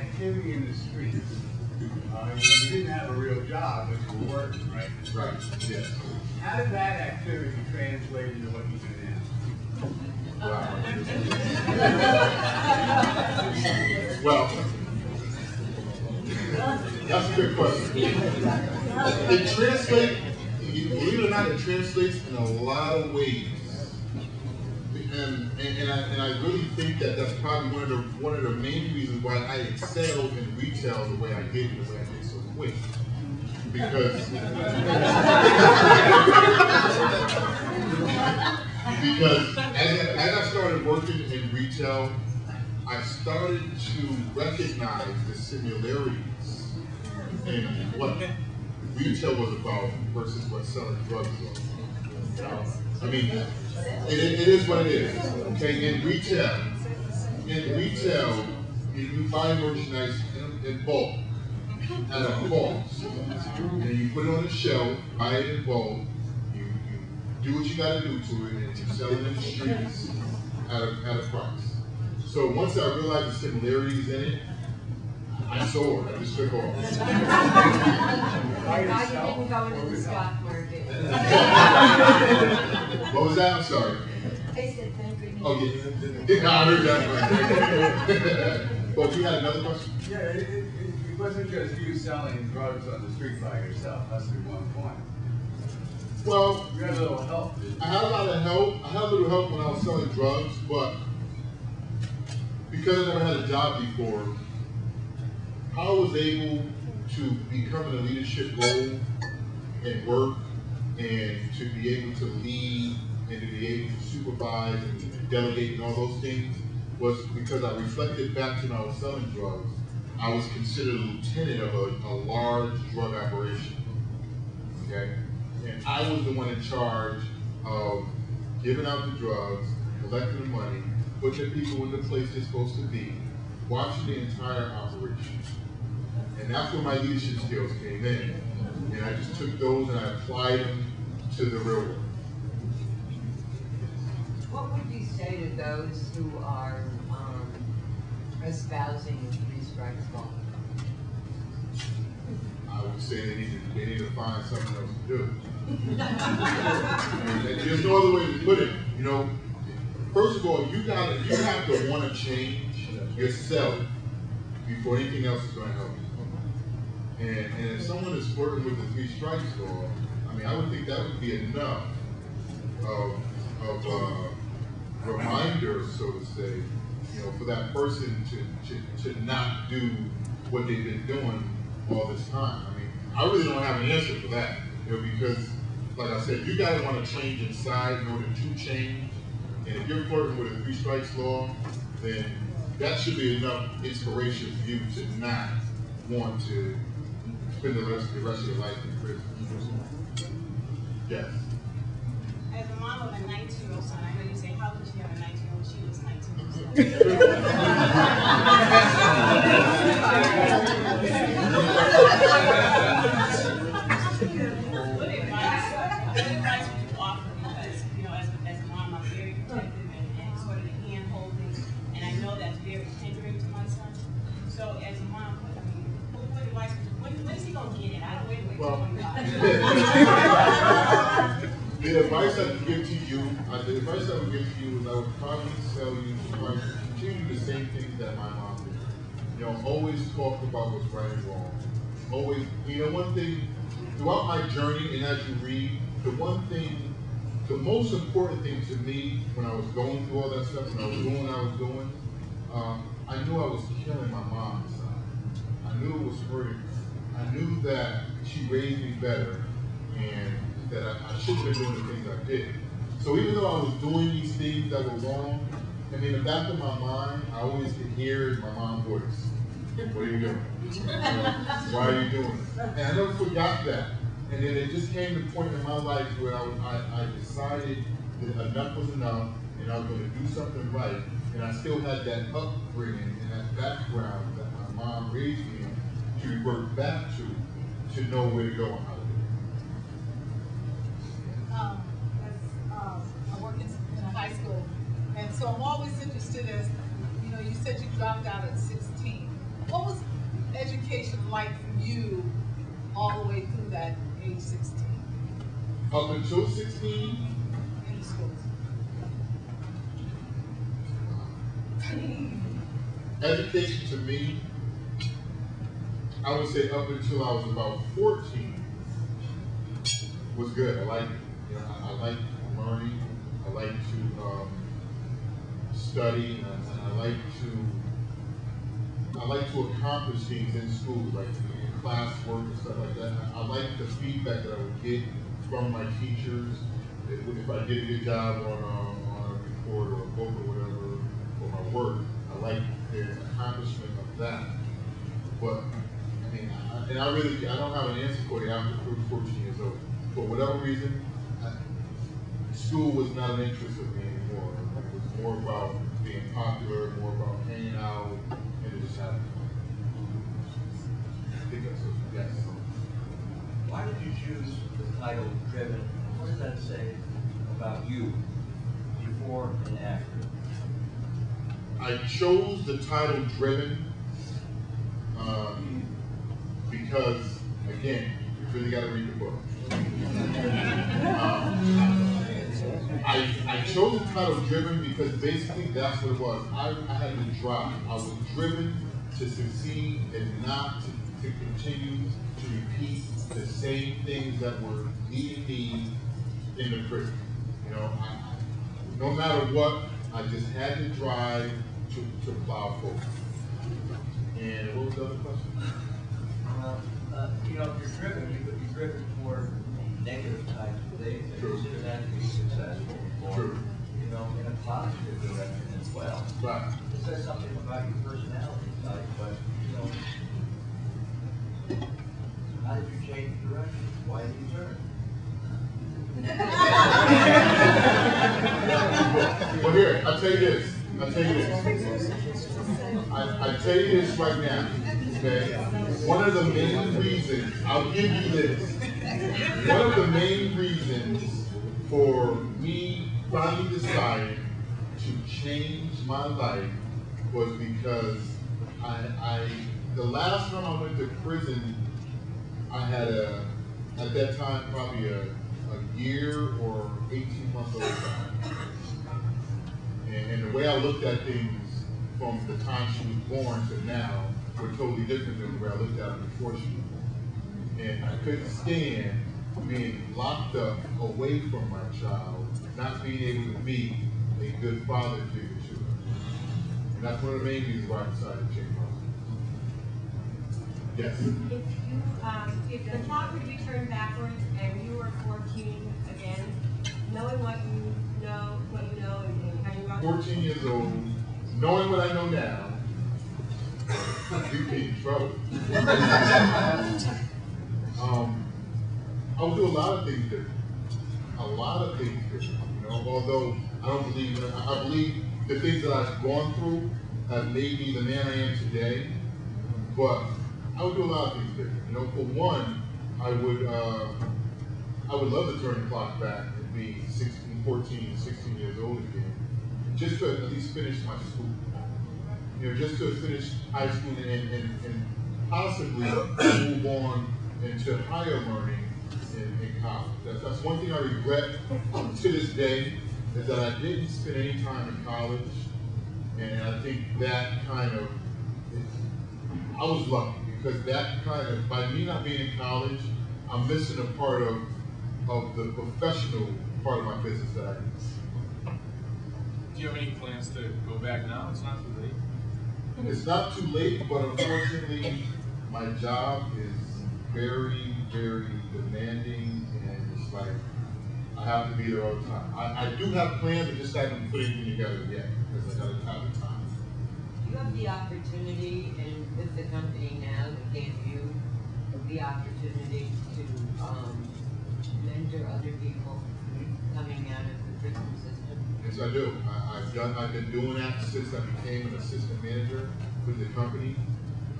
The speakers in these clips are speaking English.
activity in the streets, uh, you didn't have a real job, but you were working, right? Right, yes. How did that activity translate into what you do now? Wow. Well, that's a good question. It translates, believe it or not, it translates in a lot of ways. And, and, and, I, and I really think that that's probably one of the one of the main reasons why I excelled in retail the way I did, the way I did so quick. Because because as, I- as I started working in retail, I started to recognize the similarities in what retail was about versus what selling drugs was. I mean, it, it is what it is. Okay, in retail, in retail, you, you buy merchandise in, in bulk at a cost, and you put it on the shelf, buy it in bulk, you, you do what you got to do to it, and you sell it in the streets at a, at a price. So once I realized the similarities in it, I soared. I just took off. Why you didn't go into the stock market? What was that? I'm sorry. I said, thank goodness. Oh, yeah. I heard that but you had another question? Yeah, it, it, it it wasn't just you selling drugs on the street by yourself, that's the one point. Well, You had a little help. I had a lot of help. I had a little help when I was selling drugs, but because I never had a job before, I was able to become in a leadership role and work and to be able to lead and to be able to supervise and delegate and all those things was because I reflected back to when I was selling drugs. I was considered a lieutenant of a, a large drug operation. Okay? And I was the one in charge of giving out the drugs, collecting the money, putting the people in the place they're supposed to be, watching the entire operation. And that's where my leadership skills came in. And I just took those and I applied them to the real world. What would you say to those who are, um, espousing three strikes law? I would say they need to, they need to find something else to do. There's no other way to put it, you know. First of all, you gotta, you have to wanna change yourself before anything else is gonna help you. And, and if someone is working with the three strikes law, I mean, I would think that would be enough of, of, uh, reminder, so to say, you know, for that person to, to, to not do what they've been doing all this time. I mean, I really don't have an answer for that, you know, because, like I said, you gotta wanna change inside in order to change. And if you're flirting with a three strikes law, then that should be enough inspiration for you to not want to spend the rest, the rest of your life in prison. Yes. As a mom of a 19-year-old son, I know you say, how could she have a 19-year-old? She was 19 years old. What advice, what advice would you offer? Because, you know, as, as a mom, I'm very protective and, and sort of the hand holding, and I know that's very hindering to my son. So as a mom, what, I mean, what, what advice would you, when, when is he gonna get it? I don't wait, wait till The advice I would give to you, uh, the advice I would give to you is I would probably tell you to try to continue the same things that my mom did. You know, always talk about what's right and wrong. Always, you know, one thing, throughout my journey and as you read, the one thing, the most important thing to me when I was going through all that stuff, when I was doing what I was doing, um, I knew I was killing my mom inside. I knew it was hurting her. I knew that she raised me better and that I, I shouldn't have been doing the things I did. So even though I was doing these things that were wrong, and in the back of my mind, I always could hear my mom's voice. What are you doing? Why are you doing it? And I never forgot that. And then it just came to a point in my life where I, I, I decided that enough was enough, and I was going to do something right. And I still had that upbringing and that background that my mom raised me to revert back to, to know where to go and how to do it. um, as, um, I work in, in a high school, and so I'm always interested as, you know, you said you dropped out at sixteen. What was education like for you all the way through that age sixteen Up until sixteen, in the schools? education to me, I would say up until I was about fourteen was good. I like, you know, I, I like learning. I like to um, study, and I, and I like to I like to accomplish things in school, like classwork and stuff like that. I, I like the feedback that I would get from my teachers. If, if I did a good job on a, on a report or a book or whatever, or my work, I like the accomplishment of that. But, Mean, I, and I really, I don't have an answer for you after 14 years old. For whatever reason, I, school was not an interest of me anymore. It was more about being popular, more about hanging out, and it just happened. I think that's what, yes. Why did you choose the title Driven? What does that say about you before and after? I chose the title Driven um, because, again, you really got to read the book. Um, I, I chose the title Driven because basically that's what it was. I, I had to drive. I was driven to succeed and not to, to continue to repeat the same things that were leading me in the prison. You know, I- no matter what, I just had to drive to, to plow forward. And what was the other question? Well, uh, you know, if you're driven, you could be driven toward negative types of things and True. consider that to be successful. Or, True. you know, in a positive direction as well. Right. It says something about your personality type, but, you know, how did you change direction? Why did you turn? Well, here, I'll tell you this, I'll tell you this. I, I tell you this right now, okay? One of the main reasons, I'll give you this. One of the main reasons for me finally deciding to change my life was because I, I, the last time I went to prison, I had a, at that time, probably a, a year or 18 months old the way I looked at things from the time she was born to now were totally different than the way I looked at her before she was born. And I couldn't stand being locked up away from my child, not being able to be a good father figure to her. And that's one of the main reasons why I decided to change my life. Yes. If you, um, if the clock would be turned backwards and you were fourteen again, knowing what you know, what you know and and how you got. 14 years old, knowing what I know now, you'd be in trouble. um, I would do a lot of things different. A lot of things different. You know, although I don't believe, I I believe the things that I've gone through have made me the man I am today. But I would do a lot of things different. You know, for one, I would, uh, I would love to turn the clock back and be 16, 14, 16 years old again, just to at least finish my school. You know, just to finish high school and, and, and possibly move on into higher learning in, in college. That's, that's one thing I regret to this day, is that I didn't spend any time in college. And I think that kind of, I was lucky because that kind of, by me not being in college, I'm missing a part of, of the professional part of my business that I do. Do you have any plans to go back now? It's not too late. It's not too late, but unfortunately, my job is very, very demanding, and it's like I have to be there all the time. I, I do have plans, I just haven't put anything together yet because I gotta have the time. You have the opportunity, and with the company now that gave you the opportunity to, um, mentor other people coming out of the prison system. Yes, I do. I, I've done, I've been doing that since I became an assistant manager with the company.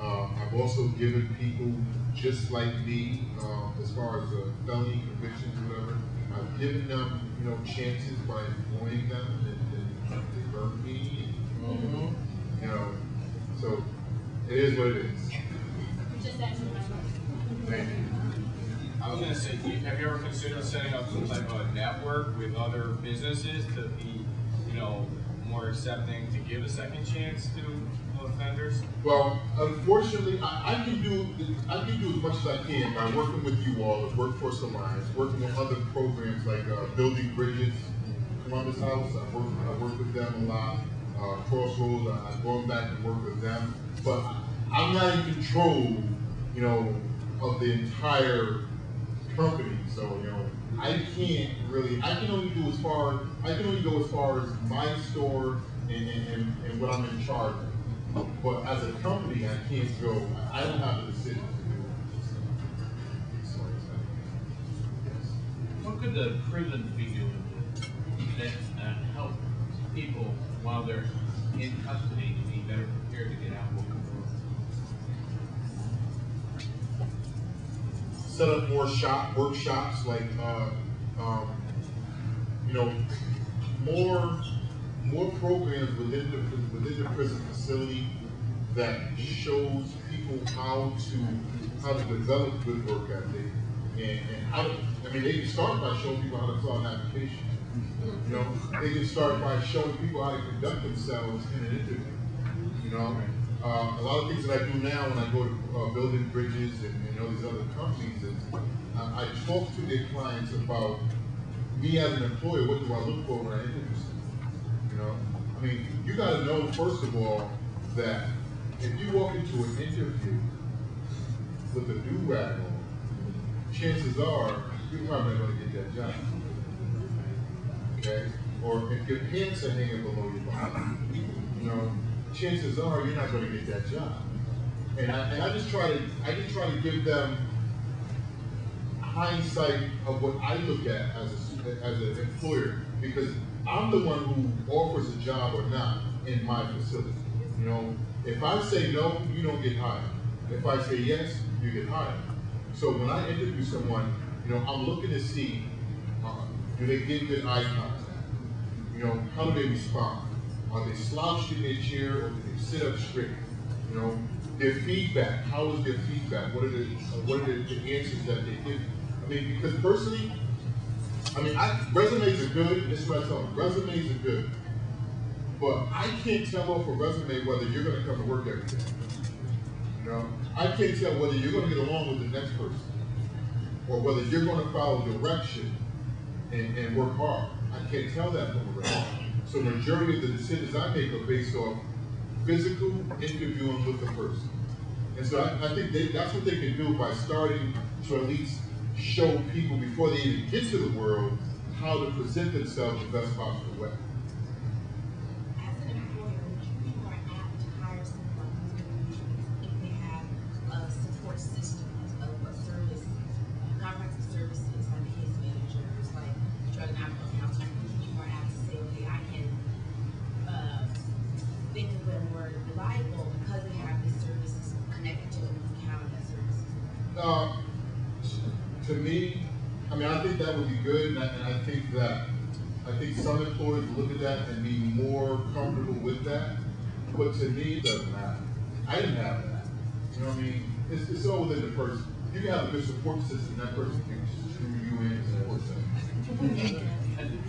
Uh, I've also given people just like me, um, as far as uh, felony convictions or whatever, I've given them, you know, chances by employing them and, and they learn me. And, you know, so it is what it is. You just answered was gonna say, you- have you ever considered setting up some type of network with other businesses to be, you know, more accepting to give a second chance to offenders? Well, unfortunately, I, I can do, I can do as much as I can by working with you all, as Workforce Alliance, working with other programs like, uh, Building Bridges, Columbus House, I work, I work with them a lot, uh, Crossroads, I, I'm going back and work with them, but I'm not in control, you know, of the entire company, so, you know, I can't really, I can only do as far, I can only go as far as my store and, and, and, what I'm in charge of. But as a company, I can't go, I don't have the decision. What could the prison be doing that uh, help people while they're in custody to be better prepared to get out? What could- Set up more shop, workshops, like, uh, um, you know, more, more programs within the, within the prison facility that shows people how to, how to develop good work ethic. And, and how to, I mean, they can start by showing people how to fill out an application. You know, they can start by showing people how to conduct themselves in an interview. You know, uh, a lot of things that I do now when I go to uh, building bridges and, and all these other companies is uh, I talk to their clients about me as an employer. What do I look for when I interview? You know, I mean, you got to know first of all that if you walk into an interview with a do rag on, chances are you're probably not going to get that job. Okay, or if your pants are hanging below your body, you know, chances are you're not going to get that job. And I, and I just try to I just try to give them hindsight of what I look at as a, as an employer because I'm the one who offers a job or not in my facility. You know, if I say no, you don't get hired. If I say yes, you get hired. So when I interview someone, you know, I'm looking to see uh, do they give good eye contact? You know, how do they respond? Are they slouched in their chair or do they sit up straight? You know, their feedback. How is their feedback? What are the what are the, the answers that they give? I mean, because personally, I mean, I, resumes are good. This is what I tell them. Resumes are good, but I can't tell off a resume whether you're going to come to work every day. You know, I can't tell whether you're going to get along with the next person, or whether you're going to follow direction and, and work hard. I can't tell that from a resume. So majority of the decisions I make are based off physical interviewing with the person. And so I, I think they, that's what they can do by starting to at least show people before they even get to the world how to present themselves the best possible way. But to me, it doesn't matter. I didn't have that. You know what I mean? It's, it's all within the person. If you can have a good support system, that person can just screw you in and support them.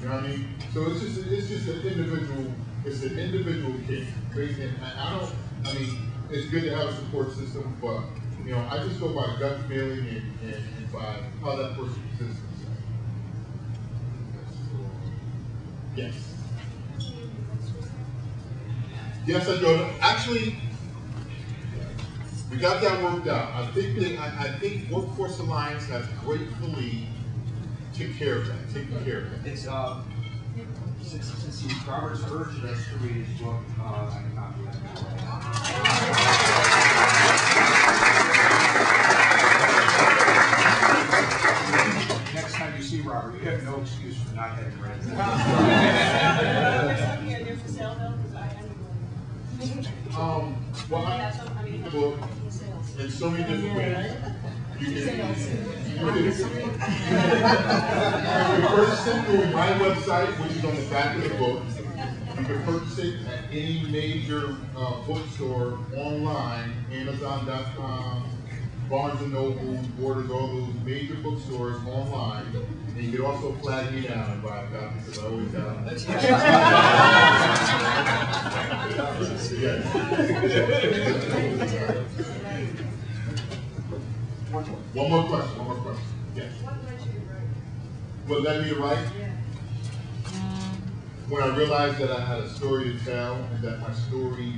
You know what I mean? So it's just, it's just an individual, it's an individual case. In, I, don't, I mean, it's good to have a support system, but, you know, I just go by gut feeling and, and, and by how that person themselves. Yes. Yes, I do. Actually, we got that worked out. I think that, I, I think Workforce Alliance has gratefully took care of that, taken care of that. It's, uh, since, since he- Robert's urged us to read his book, uh, I can copy that. Next time you see Robert, you have no excuse for not having read it. Yeah, they're for sale though, 'cause I am going. Um, well, I, Yeah, so, I mean, well, for sales. in so many different ways. You can, you can, you can purchase it through my website, which is on the back of the book. You can purchase it at any major, uh, bookstore, online, Amazon.com, Barnes and Noble, borders all those major bookstores online. And you can also flag me down and buy a copy because I always have. One more question, one more question. Yes. What led me to write? When I realized that I had a story to tell and that my story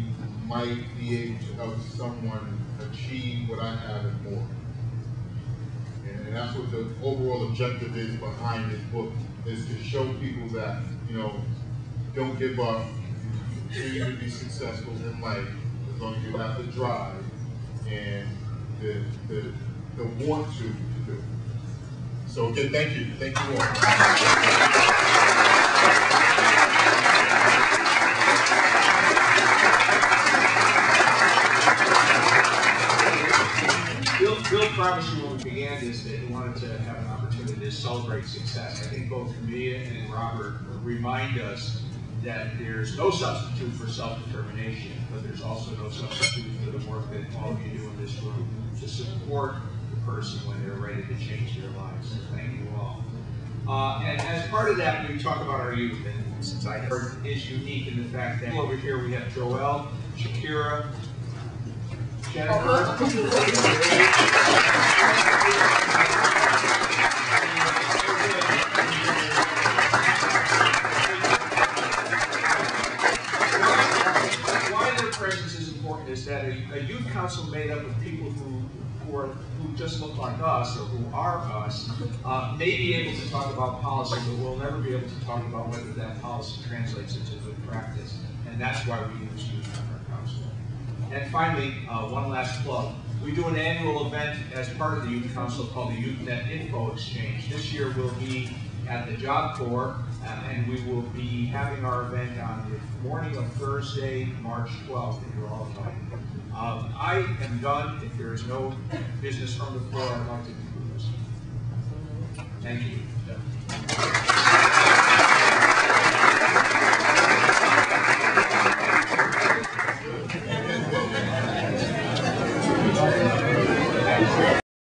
might be able to help someone achieve what I have and more. And, that's what the overall objective is behind this book, is to show people that, you know, don't give up, continue to be successful in life, as long as you have the drive and the, the, the want to, to do it. So again, thank you, thank you all. Bill, Bill promised you when we began this that he wanted to have an celebrate success. I think both Camilla and Robert remind us that there's no substitute for self-determination, but there's also no substitute for the work that all of you do in this room to support the person when they're ready to change their lives. So thank you all. Uh, and as part of that, we talk about our youth, and since I heard is unique in the fact that over here we have Joelle, Shakira, Jennifer. Why their presence is important is that a, a youth council made up of people who, who are, who just look like us, or who are us, uh, may be able to talk about policy, but we'll never be able to talk about whether that policy translates into good practice. And that's why we use youth our council. And finally, uh, one last plug. We do an annual event as part of the Youth Council called the YouthNet Info Exchange. This year we'll be at the Job Corps, uh, and we will be having our event on the morning of Thursday, March 12th, and you're all invited. Um, I am done. If there is no business from the floor, I'd like to conclude this. Thank you.